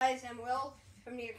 Guys, I'm Will from New York